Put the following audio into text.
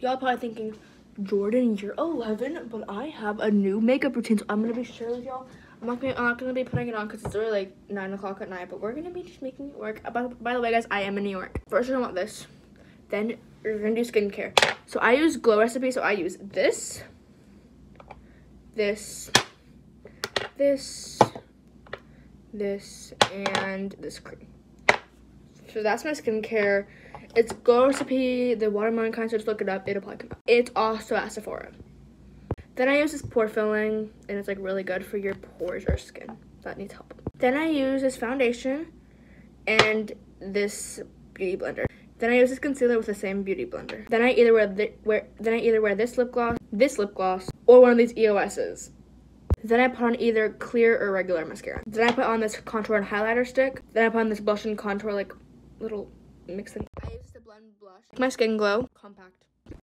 Y'all probably thinking, Jordan, you're 11, but I have a new makeup routine, so I'm gonna be sharing with y'all. I'm not gonna, I'm not gonna be putting it on because it's already like 9 o'clock at night, but we're gonna be just making it work. Uh, by, by the way, guys, I am in New York. First, you're gonna want this. Then you're gonna do skincare. So I use Glow Recipe, so I use this, this, this, this, and this cream. So that's my skincare. It's Glow Recipe, the watermelon kind, just look it up. It'll probably come up. It's also at Sephora. Then I use this pore filling, and it's like really good for your pores or skin that needs help. Then I use this foundation and this beauty blender. Then I use this concealer with the same beauty blender. Then I either wear, the, wear then I either wear this lip gloss, this lip gloss, or one of these EOS's. Then I put on either clear or regular mascara. Then I put on this contour and highlighter stick. Then I put on this blush and contour like little mix it. I use the blend blush. My skin glow. Compact.